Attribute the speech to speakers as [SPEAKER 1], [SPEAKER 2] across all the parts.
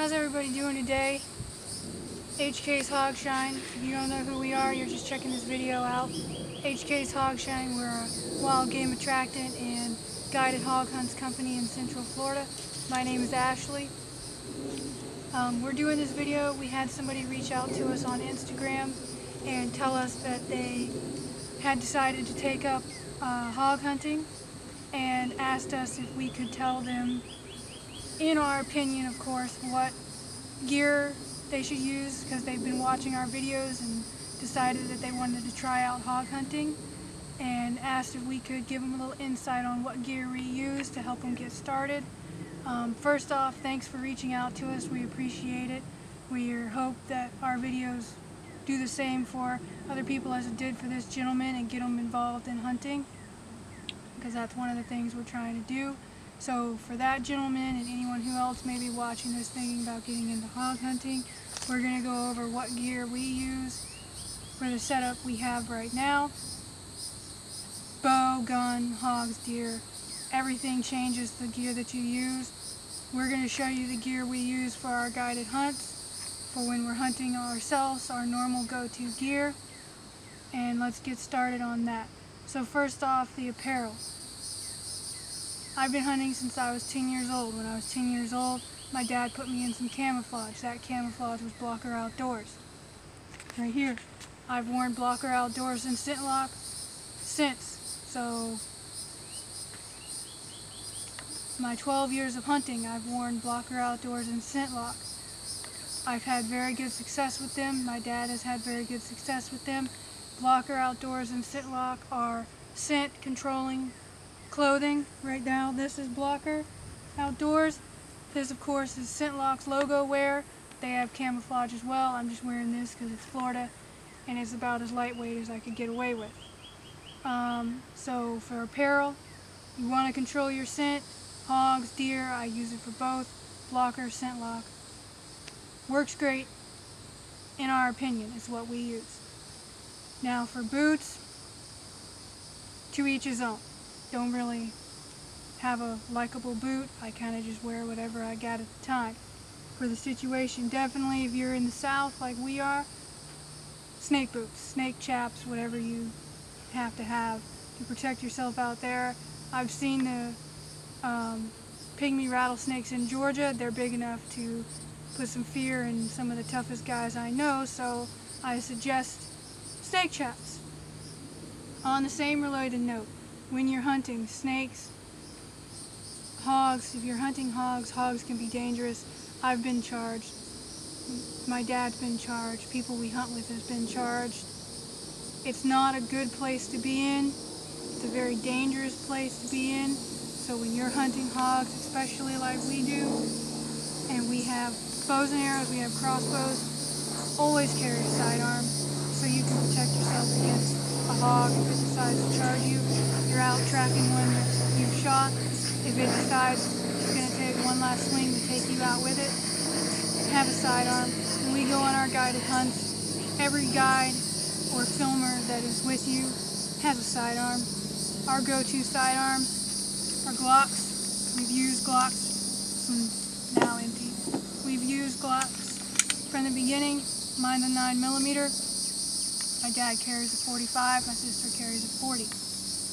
[SPEAKER 1] How's everybody doing today? HK's Hogshine. If you don't know who we are, you're just checking this video out. HK's Hogshine, we're a wild game attractant and guided hog hunts company in Central Florida. My name is Ashley. Um, we're doing this video. We had somebody reach out to us on Instagram and tell us that they had decided to take up uh, hog hunting and asked us if we could tell them, in our opinion, of course, what gear they should use because they've been watching our videos and decided that they wanted to try out hog hunting and asked if we could give them a little insight on what gear we use to help them get started. Um, first off, thanks for reaching out to us. We appreciate it. We hope that our videos do the same for other people as it did for this gentleman and get them involved in hunting because that's one of the things we're trying to do. So for that gentleman and anyone who else may be watching this thinking about getting into hog hunting, we're going to go over what gear we use for the setup we have right now. Bow, gun, hogs, deer, everything changes the gear that you use. We're going to show you the gear we use for our guided hunts, for when we're hunting ourselves, our normal go-to gear. And let's get started on that. So first off, the apparel. I've been hunting since I was 10 years old. When I was 10 years old, my dad put me in some camouflage. That camouflage was Blocker Outdoors. Right here. I've worn Blocker Outdoors and Scentlok since. So, my 12 years of hunting, I've worn Blocker Outdoors and Scentlok. I've had very good success with them. My dad has had very good success with them. Blocker Outdoors and Scentlok are scent controlling clothing. Right now this is Blocker Outdoors. This of course is Scentlok's logo wear. They have camouflage as well. I'm just wearing this because it's Florida and it's about as lightweight as I could get away with. Um, so for apparel, you want to control your scent. Hogs, deer, I use it for both. Blocker, Scentlok. Works great in our opinion is what we use. Now for boots, to each his own. Don't really have a likable boot. I kind of just wear whatever I got at the time. For the situation, definitely if you're in the south like we are, snake boots, snake chaps, whatever you have to have to protect yourself out there. I've seen the um, pygmy rattlesnakes in Georgia. They're big enough to put some fear in some of the toughest guys I know, so I suggest snake chaps. On the same related note, when you're hunting snakes, hogs, if you're hunting hogs, hogs can be dangerous. I've been charged. My dad's been charged. People we hunt with has been charged. It's not a good place to be in. It's a very dangerous place to be in. So when you're hunting hogs, especially like we do, and we have bows and arrows, we have crossbows, always carry a sidearm so you can protect yourself against a hog if it decides to charge you. You're out tracking one that you've shot. If it decides it's going to take one last swing to take you out with it, have a sidearm. When we go on our guided hunts, every guide or filmer that is with you has a sidearm. Our go-to sidearms are Glocks. We've used Glocks, now empty. We've used Glocks from the beginning. Mine the 9 millimeter. My dad carries a 45, my sister carries a 40.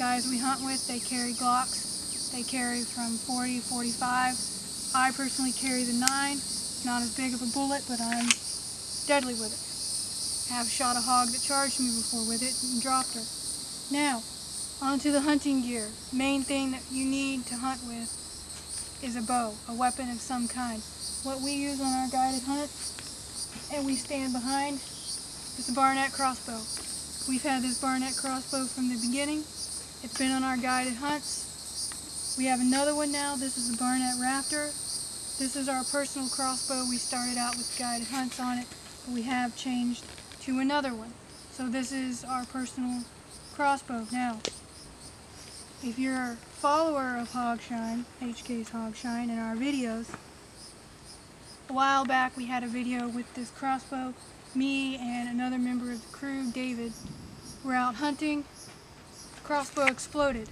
[SPEAKER 1] Guys we hunt with, they carry Glocks. They carry from 40, 45. I personally carry the 9. Not as big of a bullet, but I'm deadly with it. I have shot a hog that charged me before with it and dropped her. Now, onto the hunting gear. Main thing that you need to hunt with is a bow, a weapon of some kind. What we use on our guided hunt, and we stand behind, it's a Barnett crossbow. We've had this Barnett crossbow from the beginning. It's been on our guided hunts. We have another one now. This is the Barnett Raptor. This is our personal crossbow. We started out with guided hunts on it, but we have changed to another one. So this is our personal crossbow. Now, if you're a follower of Hogshine, HK's Hogshine, in our videos, a while back we had a video with this crossbow me and another member of the crew, David, were out hunting. Crossbow exploded.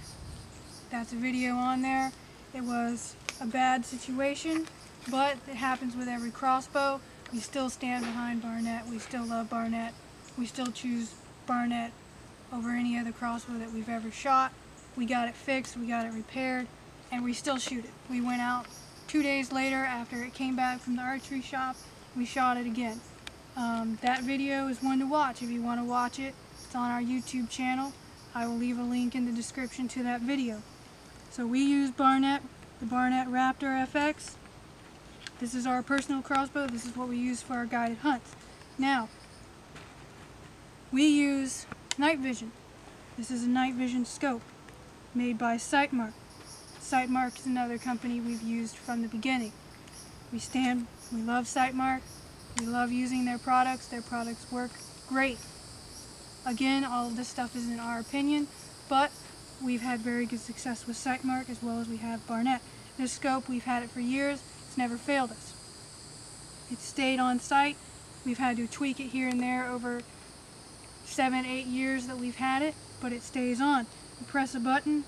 [SPEAKER 1] That's a video on there. It was a bad situation. But it happens with every crossbow. We still stand behind Barnett. We still love Barnett. We still choose Barnett over any other crossbow that we've ever shot. We got it fixed, we got it repaired, and we still shoot it. We went out two days later after it came back from the archery shop, we shot it again. Um, that video is one to watch if you want to watch it. It's on our YouTube channel. I will leave a link in the description to that video. So we use Barnett, the Barnett Raptor FX. This is our personal crossbow. This is what we use for our guided hunts. Now, we use night vision. This is a night vision scope made by Sightmark. Sightmark is another company we've used from the beginning. We stand, we love Sightmark. We love using their products. Their products work great. Again, all of this stuff is in our opinion, but we've had very good success with Sightmark as well as we have Barnett. This scope, we've had it for years. It's never failed us. It's stayed on sight. We've had to tweak it here and there over seven, eight years that we've had it, but it stays on. You press a button,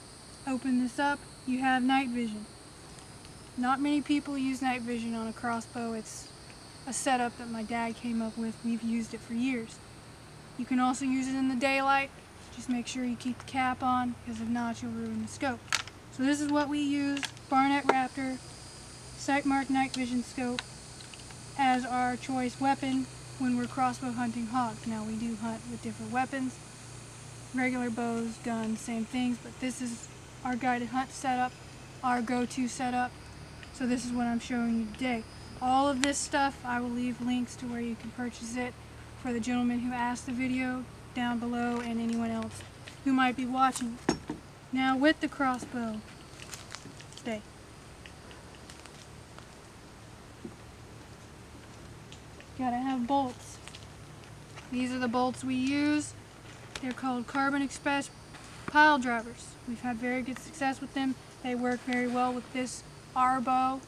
[SPEAKER 1] open this up, you have night vision. Not many people use night vision on a crossbow. It's a setup that my dad came up with. We've used it for years. You can also use it in the daylight. Just make sure you keep the cap on, because if not, you'll ruin the scope. So this is what we use, Barnett Raptor, Sightmark Night Vision Scope, as our choice weapon when we're crossbow hunting hogs. Now we do hunt with different weapons, regular bows, guns, same things, but this is our guided hunt setup, our go-to setup. So this is what I'm showing you today. All of this stuff, I will leave links to where you can purchase it for the gentleman who asked the video down below and anyone else who might be watching. Now with the crossbow, stay. Gotta have bolts. These are the bolts we use. They're called Carbon Express Piledrivers. We've had very good success with them. They work very well with this R bow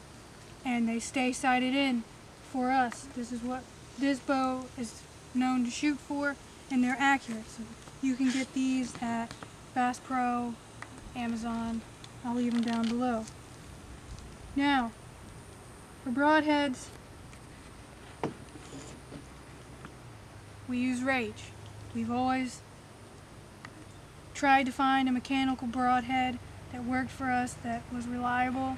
[SPEAKER 1] and they stay sighted in for us. This is what this bow is known to shoot for and they're accurate. So you can get these at Bass Pro, Amazon. I'll leave them down below. Now, for broadheads, we use Rage. We've always tried to find a mechanical broadhead that worked for us, that was reliable,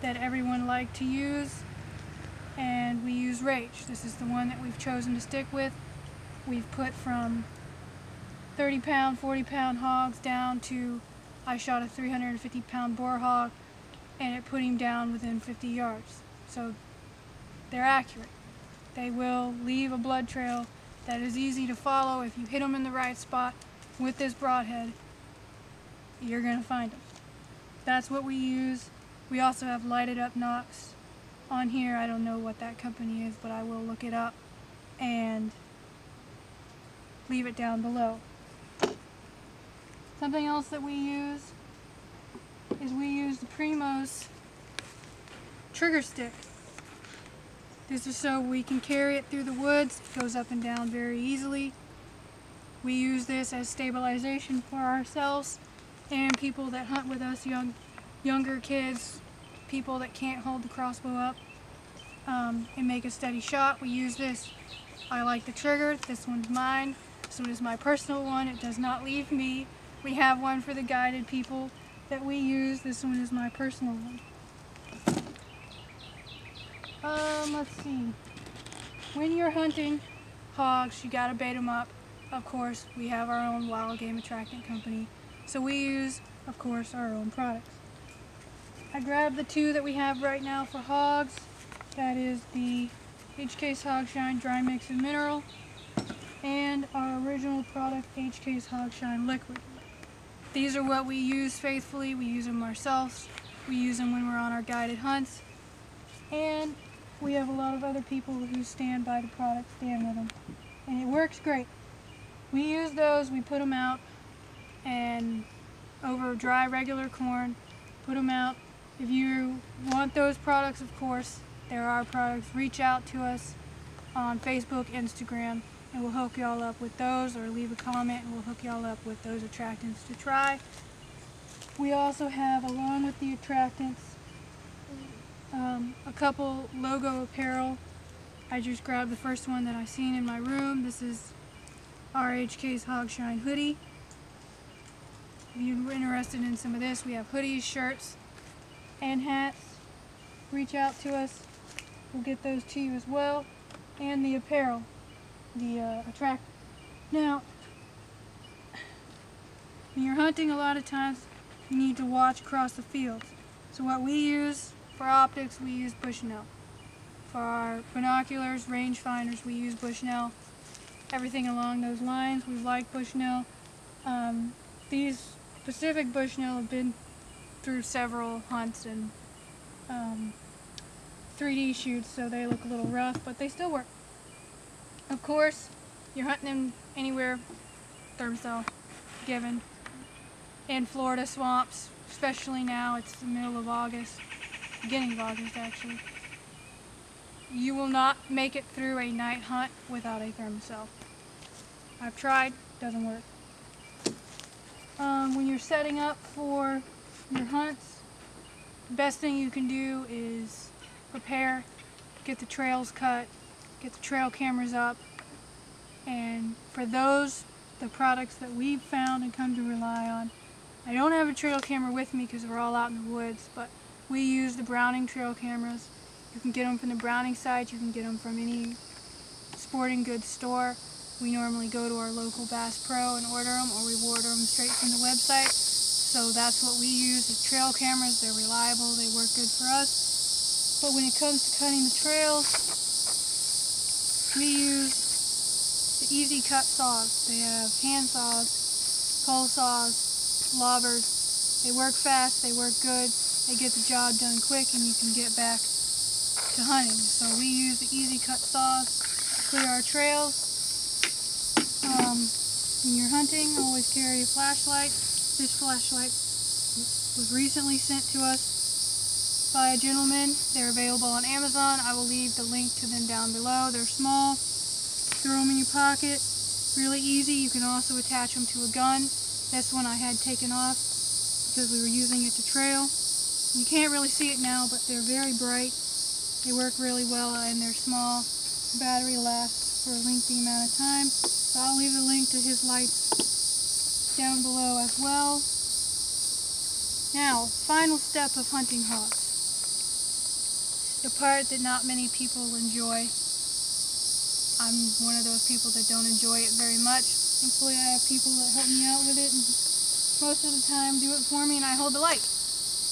[SPEAKER 1] that everyone liked to use, and we use Rage. This is the one that we've chosen to stick with. We've put from 30 pound, 40 pound hogs down to, I shot a 350 pound boar hog and it put him down within 50 yards. So they're accurate. They will leave a blood trail that is easy to follow. If you hit them in the right spot with this broadhead, you're going to find them. That's what we use. We also have lighted up nocks on here. I don't know what that company is, but I will look it up and leave it down below. Something else that we use is we use the Primos trigger stick. This is so we can carry it through the woods. It goes up and down very easily. We use this as stabilization for ourselves and people that hunt with us, young, younger kids, people that can't hold the crossbow up um, and make a steady shot. We use this. I like the trigger. This one's mine. This one is my personal one. It does not leave me. We have one for the guided people that we use. This one is my personal one. Um, let's see. When you're hunting hogs, you gotta bait them up. Of course, we have our own wild game attractant company, so we use, of course, our own products. I grabbed the two that we have right now for hogs. That is the HK's Hogshine Dry Mix and Mineral and our original product, HK's Hogshine Liquid. These are what we use faithfully. We use them ourselves. We use them when we're on our guided hunts. And we have a lot of other people who stand by the product, stand with them. And it works great. We use those, we put them out, and over dry regular corn, put them out. If you want those products, of course, there are products. Reach out to us on Facebook, Instagram, and we'll hook y'all up with those, or leave a comment and we'll hook y'all up with those attractants to try. We also have, along with the attractants, Um, a couple logo apparel. I just grabbed the first one that I seen in my room. This is RHK's Hogshine hoodie. If you're interested in some of this, we have hoodies, shirts, and hats. Reach out to us. We'll get those to you as well. And the apparel, the uh, attract. Now, when you're hunting, a lot of times you need to watch across the fields. So what we use for optics, we use Bushnell. For our binoculars, rangefinders, we use Bushnell. Everything along those lines, we like Bushnell. Um, these Pacific Bushnell have been through several hunts and um, 3D shoots, so they look a little rough, but they still work. Of course, you're hunting them anywhere, Thermacell given. In Florida swamps, especially now, it's the middle of August, beginning of August actually. You will not make it through a night hunt without a Thermacell. I've tried, doesn't work. Um, when you're setting up for your hunts, the best thing you can do is prepare, get the trails cut, get the trail cameras up, and for those, the products that we've found and come to rely on, I don't have a trail camera with me because we're all out in the woods, but we use the Browning trail cameras. You can get them from the Browning site, you can get them from any sporting goods store. We normally go to our local Bass Pro and order them, or we order them straight from the website. So that's what we use as trail cameras. They're reliable, they work good for us. But when it comes to cutting the trails, we use the EZ Kut saws. They have hand saws, pole saws, lobbers. They work fast, they work good, they get the job done quick, and you can get back to hunting. So we use the EZ Kut saws to clear our trails. Um, when you're hunting, always carry a flashlight. This flashlight was recently sent to us by a gentleman. They're available on Amazon. I will leave the link to them down below. They're small. Throw them in your pocket. Really easy. You can also attach them to a gun. This one I had taken off because we were using it to trail. You can't really see it now, but they're very bright. They work really well uh, and they're small. The battery lasts for a lengthy amount of time. So I'll leave a link to his lights down below as well. Now, final step of hunting hogs. The part that not many people enjoy. I'm one of those people that don't enjoy it very much. Thankfully, I have people that help me out with it, and most of the time do it for me, and I hold the light.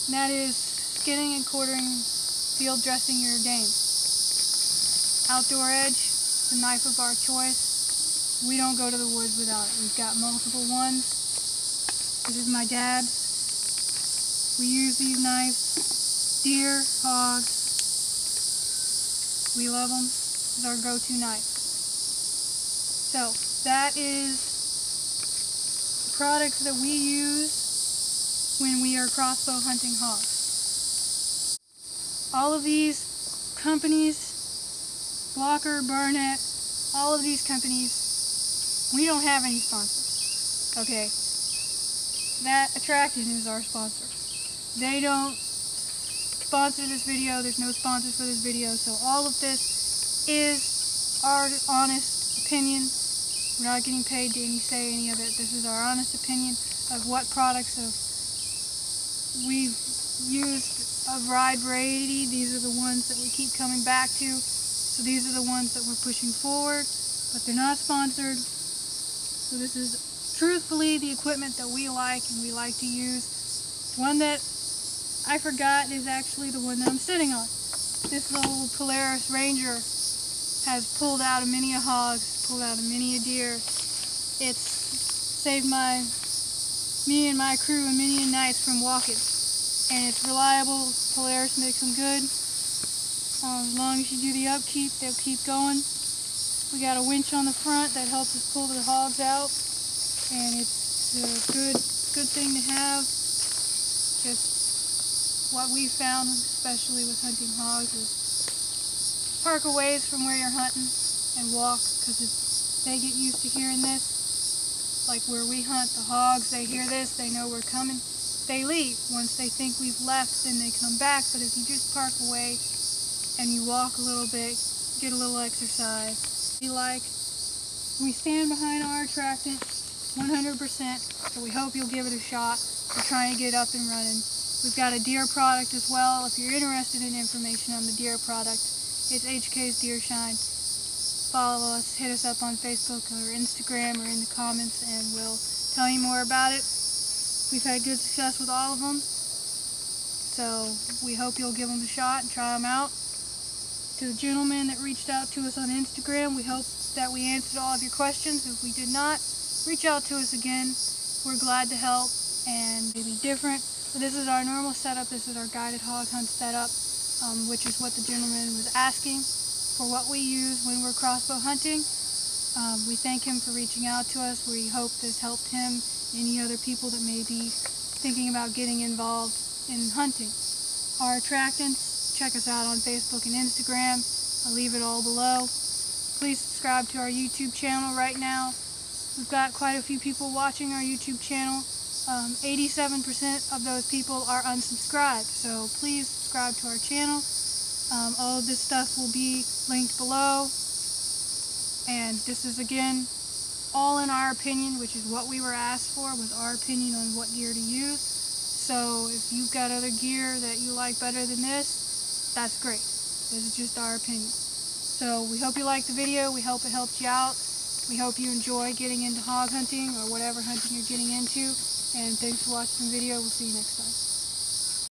[SPEAKER 1] And that is skinning and quartering, field dressing your game. Outdoor Edge, the knife of our choice. We don't go to the woods without it. We've got multiple ones. This is my dad's. We use these knives. Deer, hogs. We love them. Is our go-to knife. So, that is the products that we use when we are crossbow hunting hogs. All of these companies, Blocker, Barnett, all of these companies, we don't have any sponsors. Okay, that Attractant is our sponsor. They don't sponsor this video, there's no sponsors for this video, so all of this is our honest opinion we're not getting paid to any say any of it. This is our honest opinion of what products of we've used a wide variety. These are the ones that we keep coming back to. So these are the ones that we're pushing forward, but they're not sponsored. So this is truthfully the equipment that we like and we like to use. One that I forgot is actually the one that I'm sitting on. This little Polaris Ranger has pulled out a many a hogs pulled out a many a deer. It's saved my me and my crew a many a nights from walking. And it's reliable. Polaris makes them good. Um, as long as you do the upkeep, they'll keep going. We got a winch on the front that helps us pull the hogs out. And it's a good, good thing to have. Just what we found, especially with hunting hogs, is park a ways from where you're hunting and walk because they get used to hearing this. Like where we hunt the hogs, they hear this, they know we're coming. they leave. Once they think we've left, then they come back. But if you just park away and you walk a little bit, get a little exercise, be like, we stand behind our attractant 100%, so we hope you'll give it a shot. We're trying to get up and running. We've got a deer product as well. If you're interested in information on the deer product, it's HK's Deer Shine. Follow us, hit us up on Facebook or Instagram or in the comments, and we'll tell you more about it. We've had good success with all of them, so we hope you'll give them a shot and try them out. To the gentleman that reached out to us on Instagram, we hope that we answered all of your questions. If we did not, reach out to us again. We're glad to help and maybe different. But this is our normal setup. This is our guided hog hunt setup, um, which is what the gentleman was asking for what we use when we're crossbow hunting. Um, we thank him for reaching out to us. We hope this helped him, any other people that may be thinking about getting involved in hunting. Our attractants, check us out on Facebook and Instagram. I'll leave it all below. Please subscribe to our YouTube channel right now. We've got quite a few people watching our YouTube channel. 87% um, of those people are unsubscribed, so please subscribe to our channel. Um, all of this stuff will be linked below. And this is again all in our opinion, which is what we were asked for, was our opinion on what gear to use. So if you've got other gear that you like better than this, that's great. This is just our opinion. So we hope you liked the video. We hope it helped you out. We hope you enjoy getting into hog hunting or whatever hunting you're getting into. And thanks for watching the video. We'll see you next time.